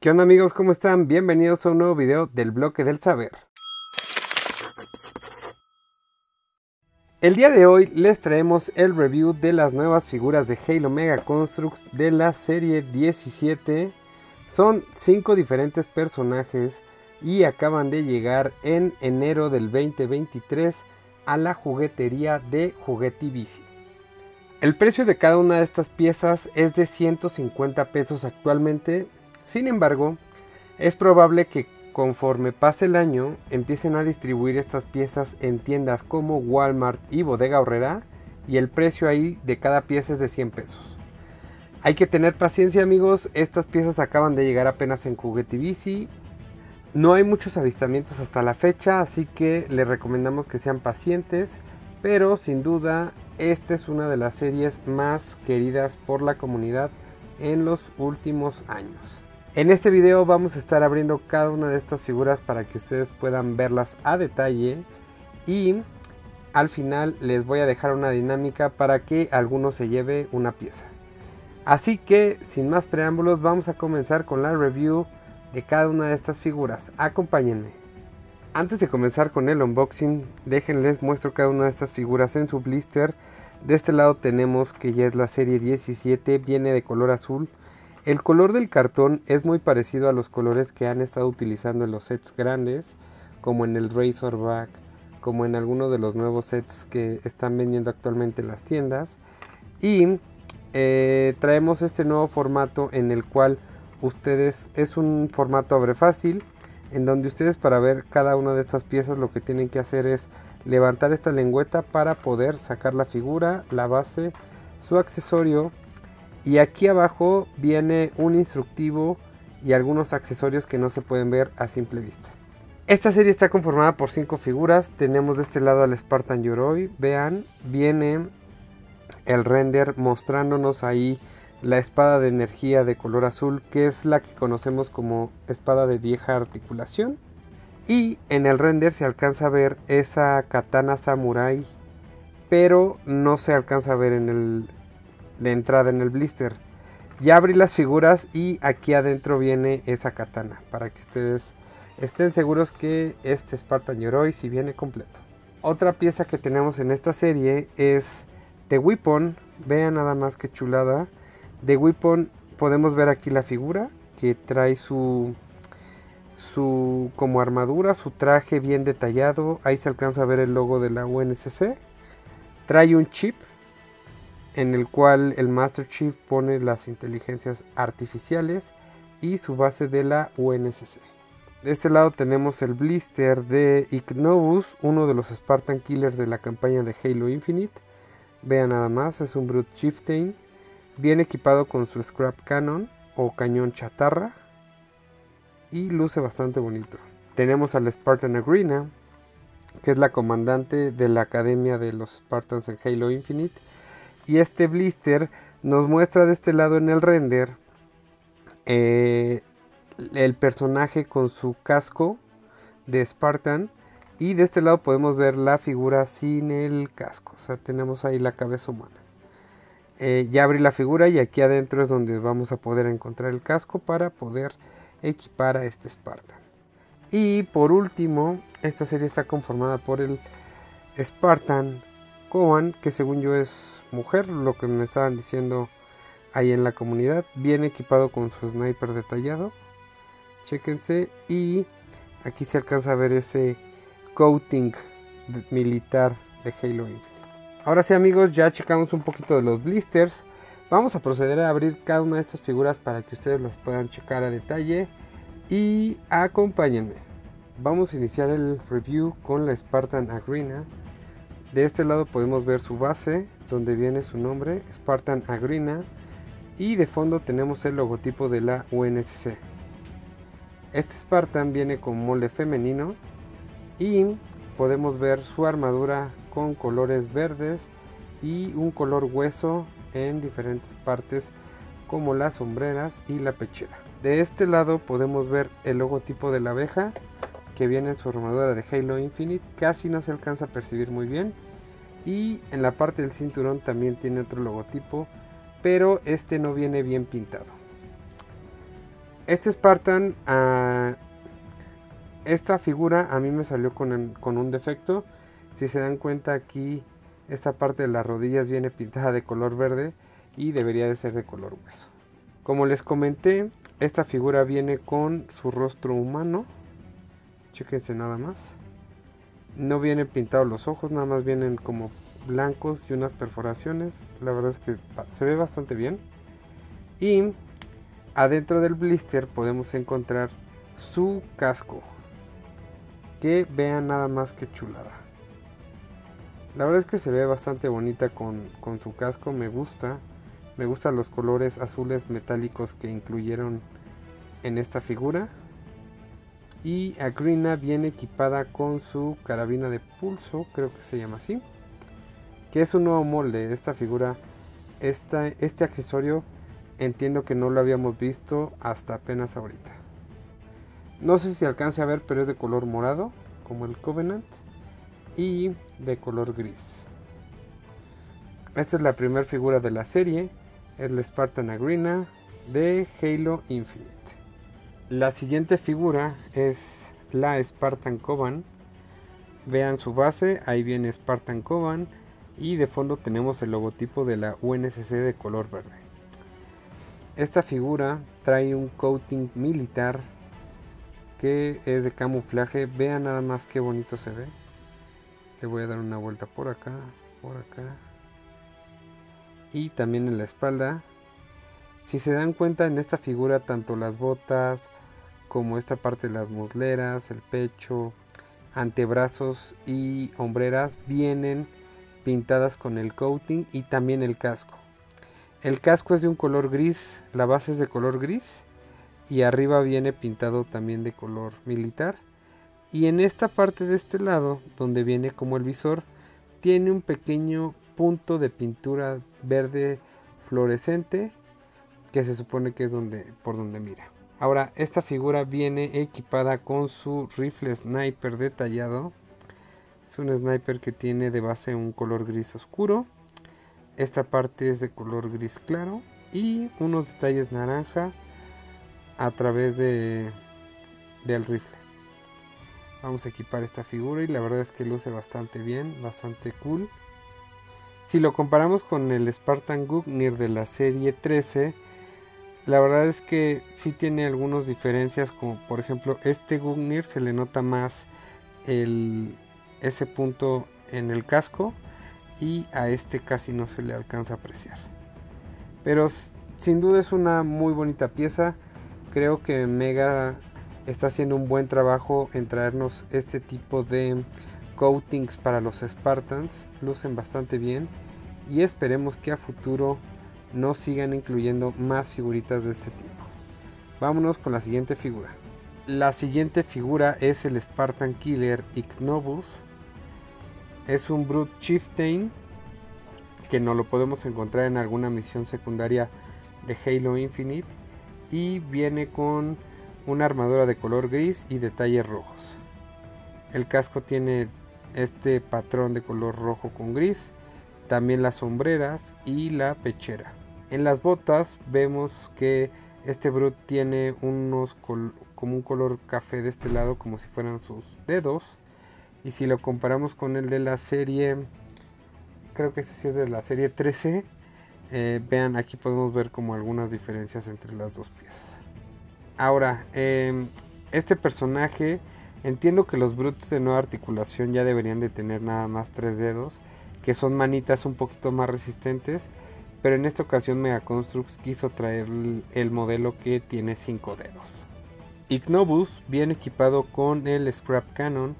¿Qué onda amigos? ¿Cómo están? Bienvenidos a un nuevo video del bloque del saber. El día de hoy les traemos el review de las nuevas figuras de Halo Mega Constructs de la serie 17. Son 5 diferentes personajes y acaban de llegar en enero del 2023 a la juguetería de Juguetivici. El precio de cada una de estas piezas es de 150 pesos actualmente, sin embargo, es probable que conforme pase el año empiecen a distribuir estas piezas en tiendas como Walmart y Bodega Horrera y el precio ahí de cada pieza es de 100 pesos. Hay que tener paciencia amigos, estas piezas acaban de llegar apenas en Juguetivici. No hay muchos avistamientos hasta la fecha, así que les recomendamos que sean pacientes, pero sin duda esta es una de las series más queridas por la comunidad en los últimos años. En este video vamos a estar abriendo cada una de estas figuras para que ustedes puedan verlas a detalle y al final les voy a dejar una dinámica para que alguno se lleve una pieza. Así que sin más preámbulos vamos a comenzar con la review de cada una de estas figuras. Acompáñenme. Antes de comenzar con el unboxing, déjenles muestro cada una de estas figuras en su blister. De este lado tenemos que ya es la serie 17, viene de color azul el color del cartón es muy parecido a los colores que han estado utilizando en los sets grandes, como en el Razorback, como en algunos de los nuevos sets que están vendiendo actualmente en las tiendas. Y eh, traemos este nuevo formato en el cual ustedes, es un formato abre fácil, en donde ustedes para ver cada una de estas piezas lo que tienen que hacer es levantar esta lengüeta para poder sacar la figura, la base, su accesorio y aquí abajo viene un instructivo y algunos accesorios que no se pueden ver a simple vista. Esta serie está conformada por 5 figuras. Tenemos de este lado al Spartan Yoroi. Vean, viene el render mostrándonos ahí la espada de energía de color azul, que es la que conocemos como espada de vieja articulación. Y en el render se alcanza a ver esa katana samurai, pero no se alcanza a ver en el, de entrada en el blister. Ya abrí las figuras y aquí adentro viene esa katana para que ustedes estén seguros que este Spartan Yoroi si viene completo. Otra pieza que tenemos en esta serie es The Weapon. Vean nada más que chulada. The Weapon podemos ver aquí la figura que trae su su como armadura, su traje bien detallado. Ahí se alcanza a ver el logo de la UNSC. Trae un chip en el cual el Master Chief pone las inteligencias artificiales y su base de la UNSC. De este lado tenemos el blister de Ignobus, uno de los Spartan Killers de la campaña de Halo Infinite. Vean nada más, es un Brute Chieftain, bien equipado con su Scrap Cannon o cañón chatarra y luce bastante bonito. Tenemos al Spartan Agrina, que es la comandante de la academia de los Spartans en Halo Infinite y este blister nos muestra de este lado en el render eh, el personaje con su casco de Spartan y de este lado podemos ver la figura sin el casco, o sea tenemos ahí la cabeza humana. Eh, ya abrí la figura y aquí adentro es donde vamos a poder encontrar el casco para poder equipar a este Spartan. Y por último, esta serie está conformada por el Spartan Koan, que según yo es mujer, lo que me estaban diciendo ahí en la comunidad, bien equipado con su sniper detallado. Chequense y aquí se alcanza a ver ese coating militar de Halo Infinite. Ahora sí amigos, ya checamos un poquito de los blisters. Vamos a proceder a abrir cada una de estas figuras para que ustedes las puedan checar a detalle. Y acompáñenme. Vamos a iniciar el review con la Spartan Agrina de este lado podemos ver su base, donde viene su nombre, Spartan Agrina, y de fondo tenemos el logotipo de la UNSC. Este Spartan viene con molde femenino y podemos ver su armadura con colores verdes y un color hueso en diferentes partes como las sombreras y la pechera. De este lado podemos ver el logotipo de la abeja que viene en su armadura de Halo Infinite, casi no se alcanza a percibir muy bien. Y en la parte del cinturón también tiene otro logotipo, pero este no viene bien pintado. Este Spartan, ah, esta figura a mí me salió con, con un defecto. Si se dan cuenta aquí, esta parte de las rodillas viene pintada de color verde y debería de ser de color hueso. Como les comenté, esta figura viene con su rostro humano. Chéquense nada más. No vienen pintados los ojos, nada más vienen como blancos y unas perforaciones. La verdad es que se ve bastante bien. Y adentro del blister podemos encontrar su casco. Que vean nada más que chulada. La verdad es que se ve bastante bonita con, con su casco, me gusta. Me gustan los colores azules metálicos que incluyeron en esta figura. Y Agrina viene equipada con su carabina de pulso, creo que se llama así. Que es un nuevo molde de esta figura. Esta, este accesorio entiendo que no lo habíamos visto hasta apenas ahorita. No sé si alcance a ver, pero es de color morado, como el Covenant. Y de color gris. Esta es la primera figura de la serie es la Spartan Agrina de Halo Infinite. La siguiente figura es la Spartan Coban. Vean su base, ahí viene Spartan Coban y de fondo tenemos el logotipo de la UNSC de color verde. Esta figura trae un coating militar que es de camuflaje. Vean nada más qué bonito se ve. Le voy a dar una vuelta por acá, por acá y también en la espalda. Si se dan cuenta en esta figura tanto las botas como esta parte de las musleras, el pecho, antebrazos y hombreras vienen pintadas con el coating y también el casco. El casco es de un color gris, la base es de color gris y arriba viene pintado también de color militar. Y en esta parte de este lado, donde viene como el visor, tiene un pequeño punto de pintura verde fluorescente que se supone que es donde, por donde mira. Ahora, esta figura viene equipada con su rifle sniper detallado. Es un sniper que tiene de base un color gris oscuro. Esta parte es de color gris claro y unos detalles naranja a través de del rifle. Vamos a equipar esta figura y la verdad es que luce bastante bien, bastante cool. Si lo comparamos con el Spartan Gugnir de la serie 13, la verdad es que sí tiene algunas diferencias, como por ejemplo este Gugnir se le nota más ese punto en el casco y a este casi no se le alcanza a apreciar. Pero sin duda es una muy bonita pieza. Creo que Mega está haciendo un buen trabajo en traernos este tipo de coatings para los Spartans lucen bastante bien y esperemos que a futuro nos sigan incluyendo más figuritas de este tipo. Vámonos con la siguiente figura. La siguiente figura es el Spartan Killer Ignobus. Es un Brute Chieftain que no lo podemos encontrar en alguna misión secundaria de Halo Infinite y viene con una armadura de color gris y detalles rojos. El casco tiene este patrón de color rojo con gris, también las sombreras y la pechera. En las botas vemos que este Brute tiene unos como un color café de este lado como si fueran sus dedos. Y si lo comparamos con el de la serie creo que este sí es de la serie 13 eh, vean aquí podemos ver como algunas diferencias entre las dos piezas. Ahora em, este personaje Entiendo que los brutos de nueva articulación ya deberían de tener nada más tres dedos, que son manitas un poquito más resistentes, pero en esta ocasión Megaconstrux quiso traer el modelo que tiene cinco dedos. Ignobus viene equipado con el Scrap Cannon,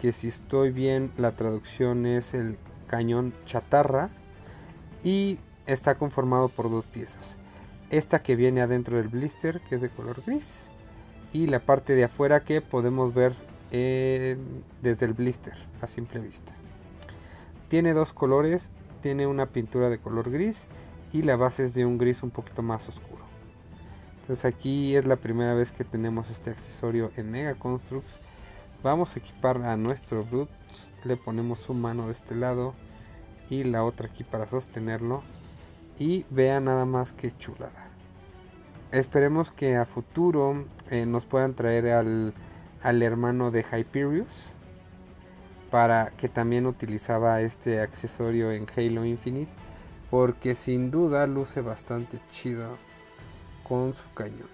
que si estoy bien la traducción es el cañón chatarra, y está conformado por dos piezas. Esta que viene adentro del blister, que es de color gris, y la parte de afuera que podemos ver desde el blister a simple vista. Tiene dos colores, tiene una pintura de color gris y la base es de un gris un poquito más oscuro. Entonces aquí es la primera vez que tenemos este accesorio en Mega Constructs. Vamos a equipar a nuestro Brute, le ponemos su mano de este lado y la otra aquí para sostenerlo y vea nada más que chulada. esperemos que a futuro eh, nos puedan traer al, al hermano de Hyperius para que también utilizaba este accesorio en Halo Infinite porque sin duda luce bastante chido con su cañón.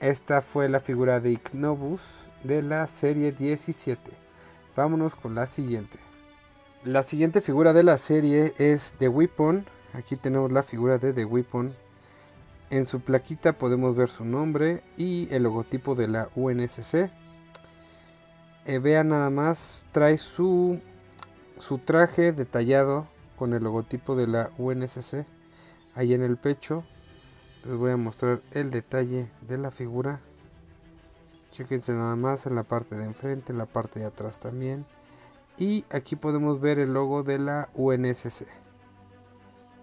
Esta fue la figura de Ignobus de la serie 17. Vámonos con la siguiente. La siguiente figura de la serie es The Weapon. Aquí tenemos la figura de The Weapon. En su plaquita podemos ver su nombre y el logotipo de la UNSC. Eh, vean nada más, trae su, su traje detallado con el logotipo de la UNSC ahí en el pecho les voy a mostrar el detalle de la figura. Chequense nada más en la parte de enfrente en la parte de atrás también. Y aquí podemos ver el logo de la UNSC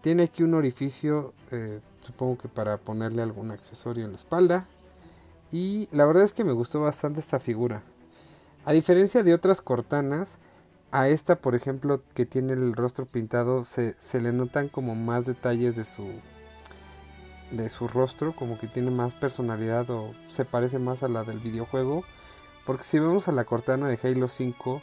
tiene aquí un orificio eh, supongo que para ponerle algún accesorio en la espalda. Y la verdad es que me gustó bastante esta figura a diferencia de otras cortanas a esta por ejemplo que tiene el rostro pintado se, le notan como más detalles de su de su rostro, como que tiene más personalidad o se parece más a la del videojuego. Porque si vemos a la Cortana de Halo 5,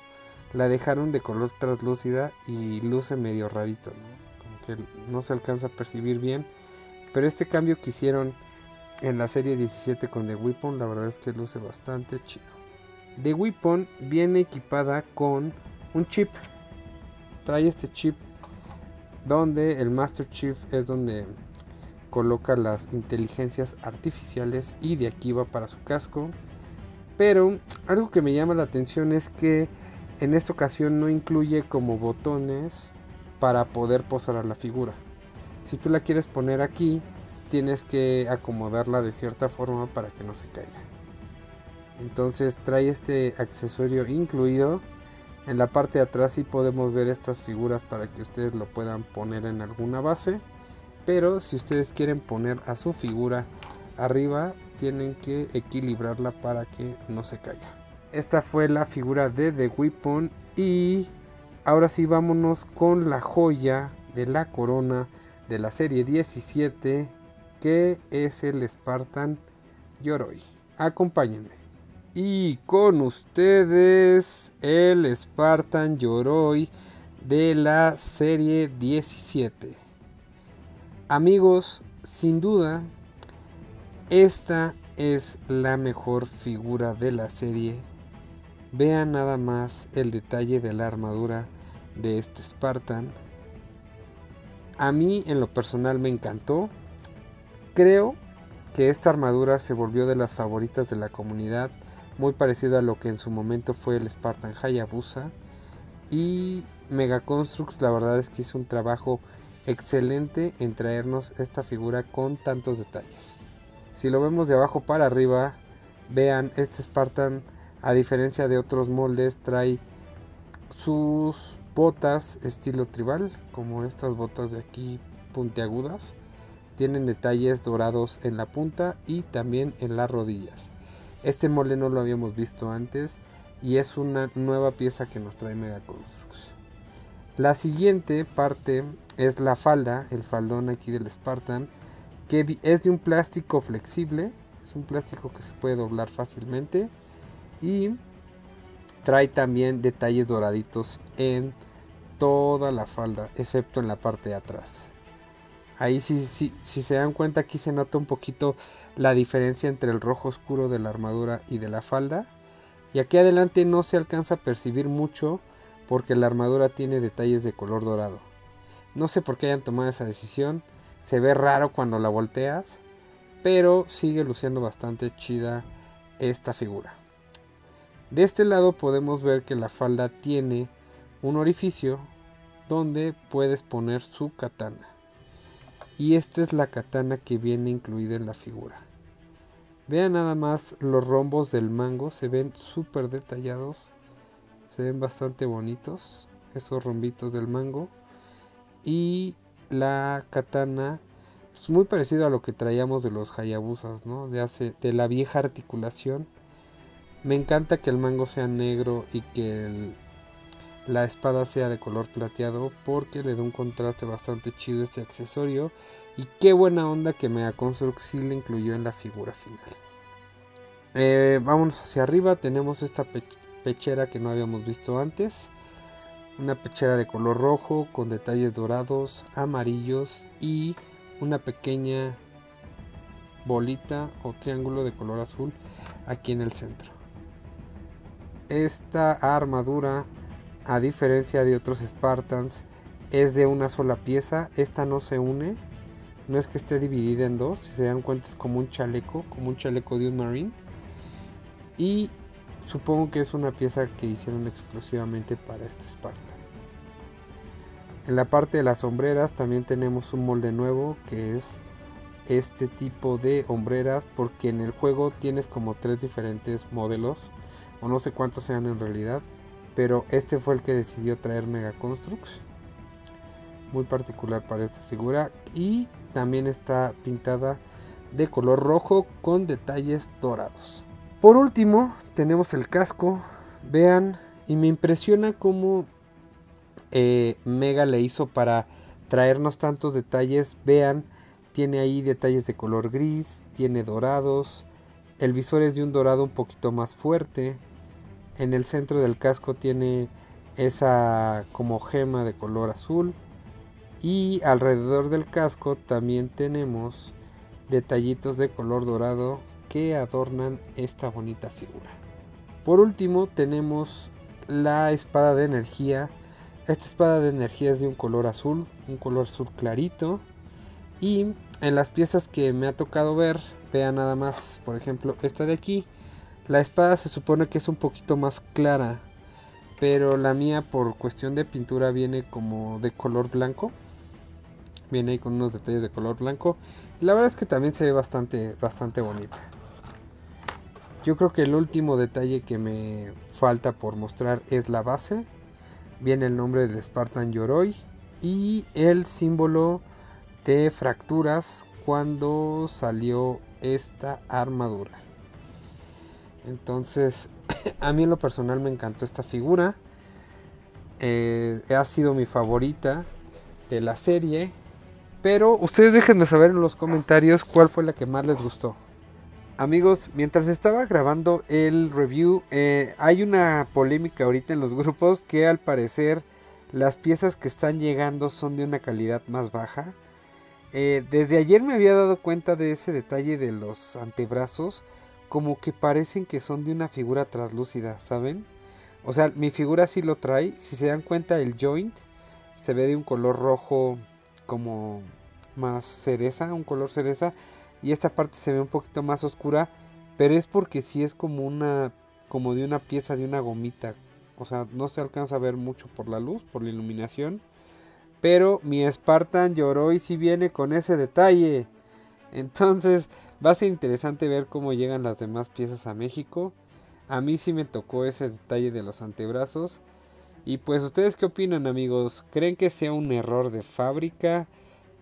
la dejaron de color translúcida y luce medio rarito, Como que no se alcanza a percibir bien. Pero este cambio que hicieron en la serie 17 con The Weapon, la verdad es que luce bastante chido. The Weapon viene equipada con un chip. Trae este chip donde el Master Chief es donde coloca las inteligencias artificiales y de aquí va para su casco. Pero algo que me llama la atención es que en esta ocasión no incluye como botones para poder posar a la figura. Si tú la quieres poner aquí, tienes que acomodarla de cierta forma para que no se caiga. Entonces trae este accesorio incluido. En la parte de atrás sí podemos ver estas figuras para que ustedes lo puedan poner en alguna base. Pero si ustedes quieren poner a su figura arriba, tienen que equilibrarla para que no se caiga. Esta fue la figura de The Weapon y ahora sí vámonos con la joya de la corona de la serie 17 que es el Spartan Yoroi. Acompáñenme. Y con ustedes el Spartan Yoroi de la serie 17. Amigos, sin duda, esta es la mejor figura de la serie. Vean nada más el detalle de la armadura de este Spartan. A mí en lo personal me encantó. Creo que esta armadura se volvió de las favoritas de la comunidad, muy parecido a lo que en su momento fue el Spartan Hayabusa. Y Mega Constructs la verdad es que hizo un trabajo excelente en traernos esta figura con tantos detalles. Si lo vemos de abajo para arriba, vean, este Spartan, a diferencia de otros moldes, trae sus botas estilo tribal, como estas botas de aquí puntiagudas. Tienen detalles dorados en la punta y también en las rodillas. Este molde no lo habíamos visto antes y es una nueva pieza que nos trae Mega Construx. La siguiente parte es la falda, el faldón aquí del Spartan, que es de un plástico flexible, es un plástico que se puede doblar fácilmente y trae también detalles doraditos en toda la falda, excepto en la parte de atrás. Ahí si, si, si se dan cuenta aquí se nota un poquito la diferencia entre el rojo oscuro de la armadura y de la falda. Y aquí adelante no se alcanza a percibir mucho porque la armadura tiene detalles de color dorado. No sé por qué hayan tomado esa decisión, se ve raro cuando la volteas, pero sigue luciendo bastante chida esta figura. De este lado podemos ver que la falda tiene un orificio donde puedes poner su katana. Y esta es la katana que viene incluida en la figura. Vean nada más los rombos del mango, se ven súper detallados se ven bastante bonitos esos rombitos del mango. Y la katana, es pues, muy parecido a lo que traíamos de los Hayabusas, ¿no? De, de la vieja articulación. Me encanta que el mango sea negro y que la espada sea de color plateado porque le da un contraste bastante chido este accesorio Y qué buena onda que Mega Construct sí le incluyó en la figura final. Eh, vámonos hacia arriba, tenemos esta pechera que no habíamos visto antes. Una pechera de color rojo con detalles dorados, amarillos y una pequeña bolita o triángulo de color azul aquí en el centro. Esta armadura, a diferencia de otros Spartans, es de una sola pieza. Esta no se une. No es que esté dividida en dos. Si se dan cuenta es como un chaleco, como un chaleco de un marine. Y supongo que es una pieza que hicieron exclusivamente para este Spartan. En la parte de las sombreras también tenemos un molde nuevo que es este tipo de hombreras porque en el juego tienes como tres diferentes modelos o no sé cuántos sean en realidad pero este fue el que decidió traer Mega Constructs muy particular para esta figura y también está pintada de color rojo con detalles dorados por último tenemos el casco vean y me impresiona cómo eh, Mega le hizo para traernos tantos detalles vean tiene ahí detalles de color gris, tiene dorados. El visor es de un dorado un poquito más fuerte. En el centro del casco tiene esa como gema de color azul. Y alrededor del casco también tenemos detallitos de color dorado que adornan esta bonita figura. Por último tenemos la espada de energía. Esta espada de energía es de un color azul, un color azul clarito. Y en las piezas que me ha tocado ver, vean nada más, por ejemplo, esta de aquí. La espada se supone que es un poquito más clara, pero la mía por cuestión de pintura viene como de color blanco. Viene ahí con unos detalles de color blanco. La verdad es que también se ve bastante, bastante bonita. Yo creo que el último detalle que me falta por mostrar es la base. Viene el nombre del Spartan Yoroi y el símbolo de fracturas cuando salió esta armadura. Entonces, a mí en lo personal me encantó esta figura. Eh, ha sido mi favorita de la serie. Pero ustedes déjenme saber en los comentarios cuál fue la que más les gustó. Amigos, mientras estaba grabando el review, eh, hay una polémica ahorita en los grupos que al parecer las piezas que están llegando son de una calidad más baja. Eh, desde ayer me había dado cuenta de ese detalle de los antebrazos, como que parecen que son de una figura translúcida, ¿saben? O sea, mi figura sí lo trae. Si se dan cuenta, el joint se ve de un color rojo como más cereza, un color cereza. Y esta parte se ve un poquito más oscura. Pero es porque sí es como una. como de una pieza de una gomita. O sea, no se alcanza a ver mucho por la luz, por la iluminación. Pero mi Spartan lloró y si viene con ese detalle. Entonces va a ser interesante ver cómo llegan las demás piezas a México. A mí sí me tocó ese detalle de los antebrazos. Y pues ustedes qué opinan amigos? ¿Creen que sea un error de fábrica?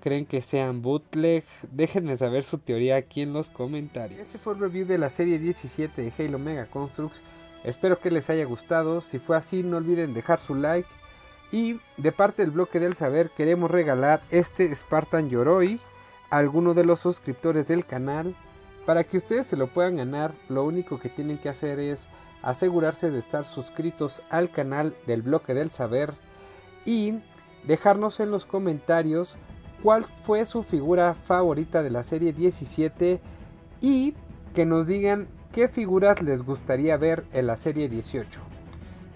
¿Creen que sean bootleg? Déjenme saber su teoría aquí en los comentarios. Este fue el review de la serie 17 de Halo Mega Constructs. Espero que les haya gustado. Si fue así no olviden dejar su like y de parte del bloque del saber queremos regalar este Spartan Yoroi alguno de los suscriptores del canal. Para que ustedes se lo puedan ganar, lo único que tienen que hacer es asegurarse de estar suscritos al canal del bloque del saber y dejarnos en los comentarios cuál fue su figura favorita de la serie 17 y que nos digan qué figuras les gustaría ver en la serie 18.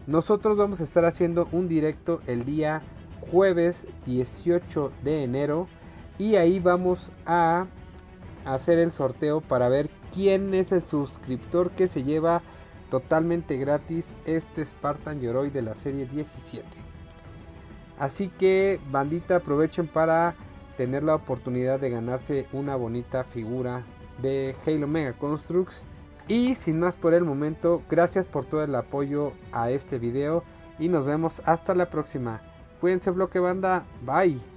Nosotros vamos a estar haciendo un directo el día jueves 18 de enero y ahí vamos a hacer el sorteo para ver quién es el suscriptor que se lleva totalmente gratis este Spartan Yoroi de la serie 17. Así que bandita aprovechen para tener la oportunidad de ganarse una bonita figura de Halo Mega Constructs y sin más por el momento, gracias por todo el apoyo a este video y nos vemos hasta la próxima. Cuídense bloque banda, bye.